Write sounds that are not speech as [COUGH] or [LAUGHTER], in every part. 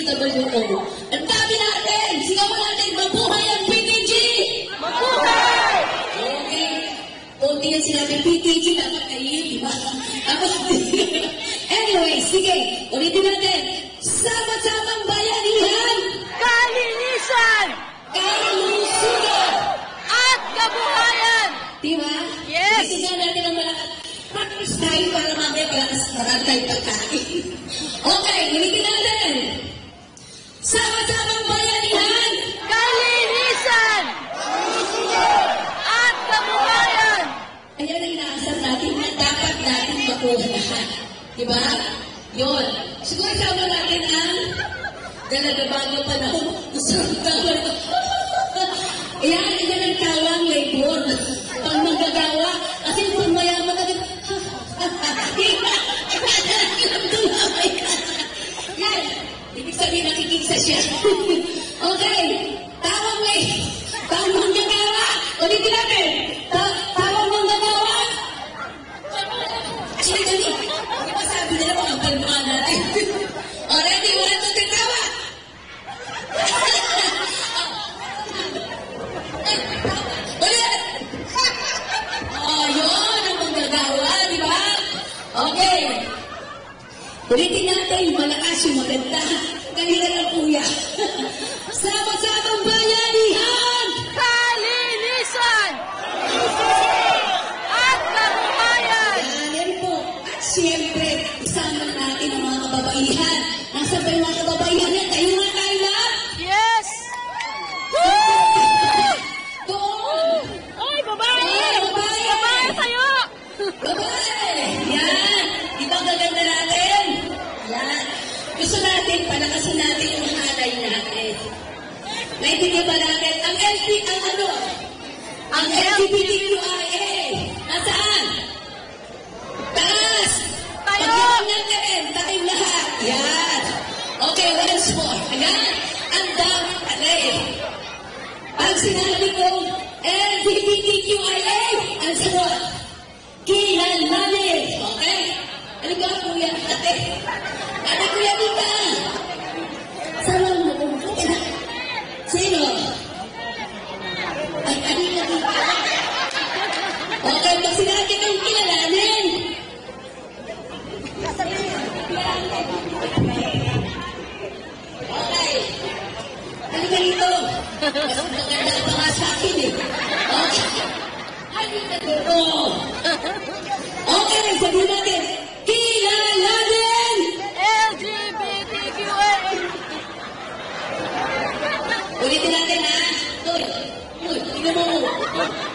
PWO. Ang dami natin! Sigawan natin, mabuhay ang PTG! Mabuhay! Okay. Kunti na sinabi, PTG, dapat kayo, di ba? [LAUGHS] anyway, sige, ulitin natin. Sama-samang bayanihan! Kalinisan! Kalusugan! At kabuhayan! Di? Yes! Itigan natin ang malakas. Practice tayo para mamaya malakas marami tayong pagkain. [LAUGHS] okay, ulitin natin. Sama-samang bayanihan, Kalinisan at kabuhayan. Ayan ang inaasar natin na dapat natin makuha lahat. Diba? Yun. Siguro sama natin ang dalaga bago pa na isang [LAUGHS] tawag. Ayan, ayan ang tawang labor. Sabihin nakikisa siya. okay. Tawang may tawang manggagawa. Ulitin natin. Ta tawang manggagawa. Actually, dali. Di ba sabi nila mga kalmaan natin? Already, wala to titawa. Ulit! [LAUGHS] Oh, yun ang manggagawa, di ba? Okay. Ulitin natin, malakas yung maganda. Kanina lang kuya. Sama-samang Ang LGBTQIA. Nasaan? Taas! Pagkakas natin, tayong lahat. Yan. Okay, once more. Ayan. Ang dami pala eh. Pag sinabi Okay, pag sinabi kang kilalanin. Okay. Halika dito. Mas maganda pa nga sa akin eh. Okay. Halika dito. Okay, sabihin natin. Kilalanin! LGBTQA. Ulitin natin ha. Uy, uy, tingnan mo.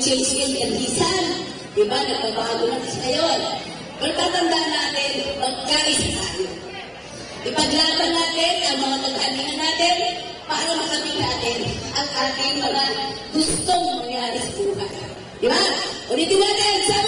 Change and kandisan. Di ba? Nagbabago na kasi ngayon. Pero tatandaan natin, magkaisa tayo. Ipaglaban natin ang mga taghalingan natin para makamit natin ang ating mga gustong mangyari sa buhay. Di ba? Ulitin natin, sama-samang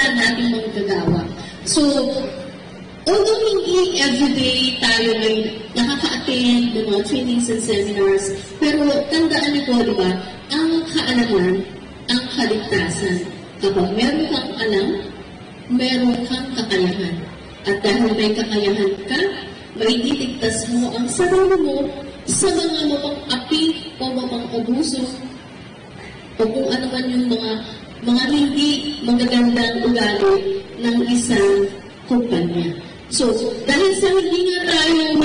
karapatan nating mga. So, although hindi everyday tayo may nakaka-attend ng mga trainings and seminars, pero tandaan niyo po, di ba, ang kaalaman, ang kaligtasan. Kapag meron kang alam, meron kang kakayahan. At dahil may kakayahan ka, maiiligtas mo ang sarili mo sa mga mamang api o mamang abuso o kung ano man yung mga mga hindi magagandang ugali ng isang kumpanya. So, dahil sa hindi nga tayo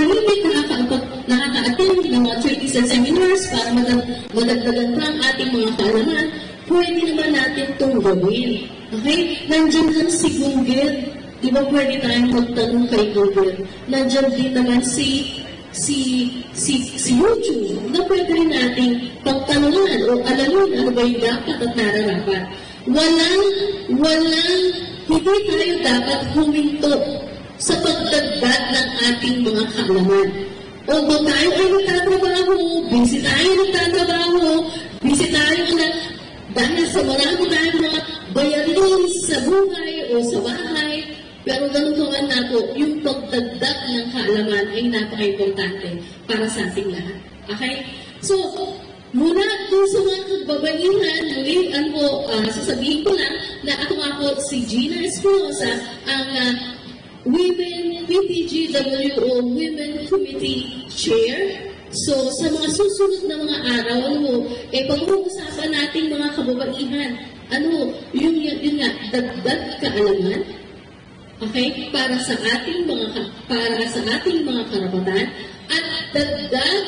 nakaka nakaka-attend ng mga trainings and seminars para madag madagdagan pa ang ating mga kaalaman, pwede naman natin itong gawin. Okay? Nandiyan lang si Google. Di ba pwede tayong magtanong kay Google? Nandiyan din naman si si si si YouTube na pwede rin nating pagtanungan o alamin ano ba yung dapat at nararapat. Walang, walang, hindi tayo dapat huminto sa pagdagdag ng ating mga kaalaman. Although tayo ay nagtatrabaho, busy tayo nagtatrabaho, busy tayo na dahil sa marami tayong mga bayarin sa buhay o sa bahay, pero pa man na po, yung pagdagdag ng kaalaman ay napaka-importante para sa ating lahat. Okay? So, muna doon sa mga kagbabaihan, muli, ano po, ah, sasabihin ko lang na ako nga po si Gina Espinosa, ang ah, Women PPGW o Women Committee Chair. So, sa mga susunod na mga araw, ano eh, pag-uusapan natin mga kababaihan, ano, yung, yun, yun nga, dagdag kaalaman, okay, para sa ating mga, para sa ating mga karapatan, at dagdag,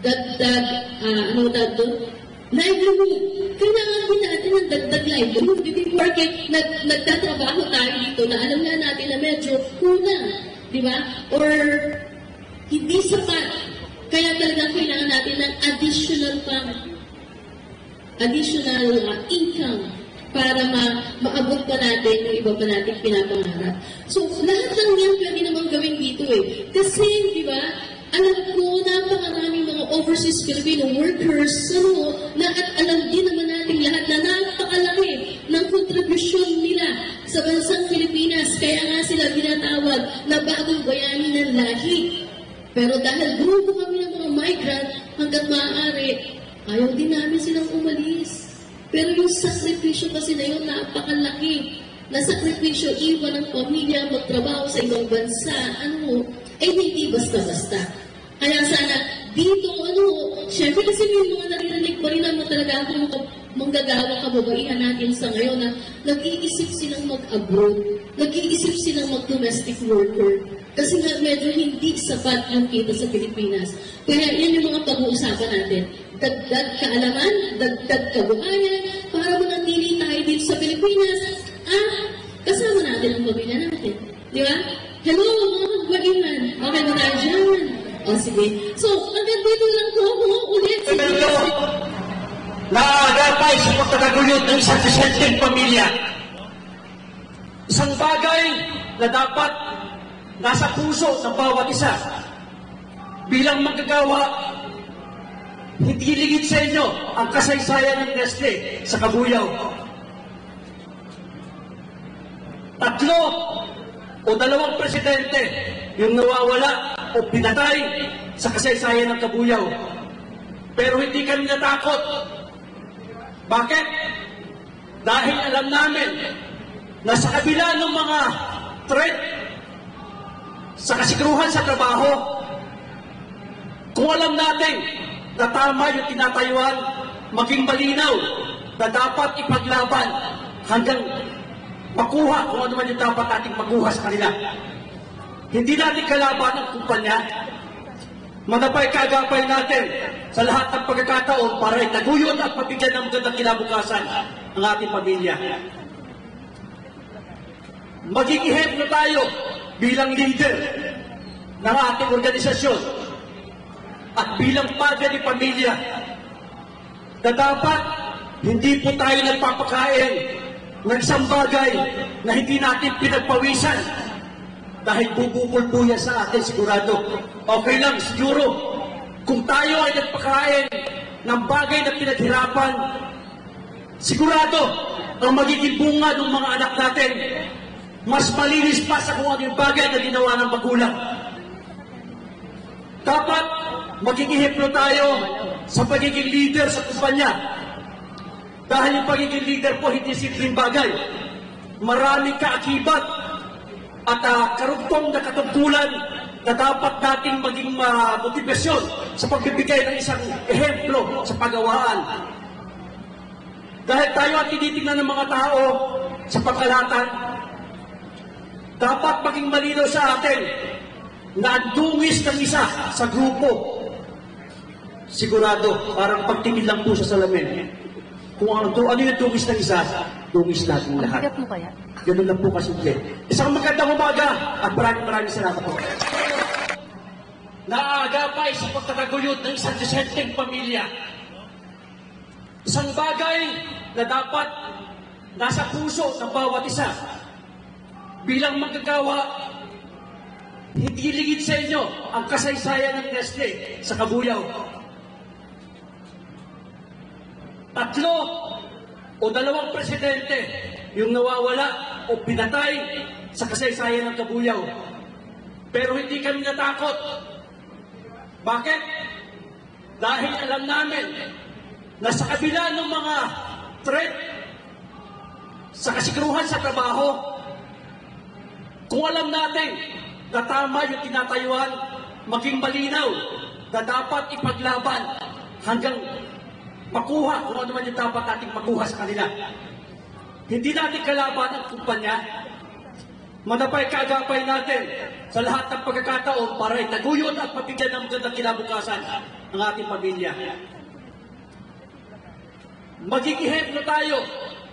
dagdag, ah, ano tawag doon? livelihood. Kailangan din natin ng dagdag livelihood. Hindi porke nag, nagtatrabaho tayo dito na alam nga natin na medyo kulang. Di ba? Or hindi sapat. Kaya talagang kailangan natin ng additional pa additional uh, income para ma maabot pa natin yung iba pa natin pinapangarap. So, lahat ng yan pwede namang gawin dito eh. Kasi, di ba, alam ko, napakaraming mga overseas Filipino workers, ano, na at alam din naman natin lahat na napakalaki ng kontribusyon nila sa bansang Pilipinas. Kaya nga sila tinatawag na bagong bayani ng lahi. Pero dahil grupo kami ng mga migrant, hanggat maaari, ayaw din namin silang umalis. Pero yung sakripisyo kasi na yun, napakalaki. Na sakripisyo, iwan ng pamilya, magtrabaho sa ibang bansa, ano, eh hindi basta-basta. Kaya sana, dito, ano, syempre kasi may mga naririnig pa rin naman talaga ako ng mga manggagawa kababaihan natin sa ngayon na nag-iisip silang mag-abroad, nag-iisip silang mag-domestic worker. Kasi nga medyo hindi sapat yung kita sa Pilipinas. Kaya yan yung mga pag-uusapan natin. Dagdag kaalaman, dagdag kabuhayan, para manatili tayo dito sa Pilipinas. Ah, kasama natin ang pamilya natin. Di ba? Hello, mga kabaihan. Okay ba tayo dyan? O sige. So, hanggang dito lang po ako ulit. Si Ito, na agapay sa pagkakagulot ng isang disenteng pamilya. Isang bagay na dapat nasa puso ng bawat isa. Bilang manggagawa, hindi ligid sa inyo ang kasaysayan ng Nestle sa Kabuyaw. Tatlo o dalawang presidente yung nawawala o pinatay sa kasaysayan ng Kabuyaw. Pero hindi kami natakot. Bakit? Dahil alam namin na sa kabila ng mga threat sa kasiguruhan sa trabaho, kung alam natin na tama yung tinatayuan, maging malinaw na dapat ipaglaban hanggang makuha kung ano man yung dapat ating makuha sa kanila. Hindi natin kalaban ang kumpanya, Manapay kagapay natin sa lahat ng pagkakataon para itaguyod at mabigyan ng magandang kinabukasan ang ating pamilya. Maging ehemplo tayo bilang leader ng ating organisasyon at bilang padre ni pamilya na dapat hindi po tayo nagpapakain ng isang bagay na hindi natin pinagpawisan dahil bubukol po sa atin sigurado. Okay lang, siguro, kung tayo ay nagpakain ng bagay na pinaghirapan, Sigurado, ang magiging bunga ng mga anak natin, mas malinis pa sa kung ano bagay na ginawa ng magulang. Dapat maging ehemplo tayo sa pagiging leader sa kumpanya. Dahil yung pagiging leader po hindi simpleng bagay. Maraming kaakibat at uh, karugtong na katungkulan na dapat nating maging uh, motibasyon sa pagbibigay ng isang ehemplo sa pagawaan. Dahil tayo at tinitingnan ng mga tao sa pagkalatan, dapat maging malinaw sa atin na ang dungis ng isa sa grupo, sigurado, parang pagtingin lang po sa salamin. Kung ano, ano yung dungis ng isa, dungis natin Ang lahat. bigat mo kaya? Ganun lang po kasimple. Isang magandang umaga at maraming maraming salamat po. Naaagapay sa pagtataguyod ng isang disenteng pamilya. Isang bagay na dapat nasa puso ng bawat isa. Bilang manggagawa, hindi ligid sa inyo ang kasaysayan ng Nestle sa Kabuyaw. Tatlo o dalawang presidente yung nawawala o pinatay sa kasaysayan ng Kabuyaw. Pero hindi kami natakot. Bakit? Dahil alam namin na sa kabila ng mga threat sa kasikruhan sa trabaho, kung alam natin na tama yung tinatayuan, maging malinaw na dapat ipaglaban hanggang makuha kung ano man yung dapat nating makuha sa kanila. Hindi natin kalaban ang kumpanya. Manapay kaagapay natin sa lahat ng pagkakataon para itaguyod at mabigyan ng magandang kinabukasan ang ating pamilya. Maging ehemplo tayo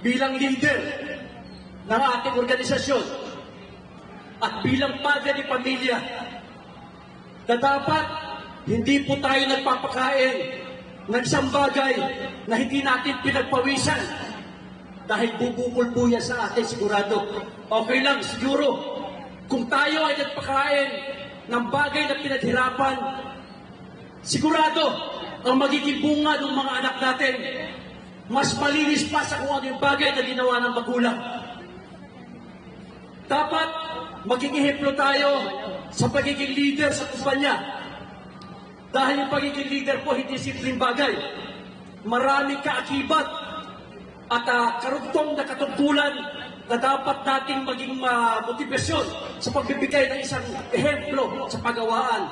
bilang leader ng ating organisasyon at bilang padre ni pamilya na dapat hindi po tayo nagpapakain ng isang bagay na hindi natin pinagpawisan dahil bubukol po yan sa atin sigurado. Okay lang, siguro, kung tayo ay nagpakain ng bagay na pinaghirapan, sigurado, ang magiging bunga ng mga anak natin, mas malinis pa sa kung ano yung bagay na ginawa ng magulang. Dapat ehemplo tayo sa pagiging leader sa kumpanya. Dahil yung pagiging leader po hindi simpleng bagay. Maraming kaakibat at uh, karugtong na katungkulan na dapat nating maging uh, motibasyon sa pagbibigay ng isang ehemplo sa pagawaan.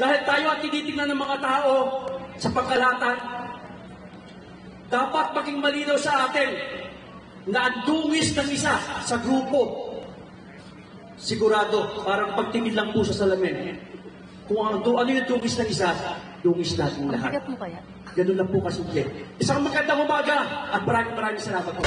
Dahil tayo at tinitingnan ng mga tao sa pagkalatan, dapat maging malinaw sa atin na ang dungis ng isa sa grupo, sigurado, parang pagtingin lang po sa salamin. Kung ano, ano yung dungis ng isa, dungis natin Ang lahat. bigat mo kaya? Ganun lang po kasimple. Isang magandang umaga at maraming maraming salamat po.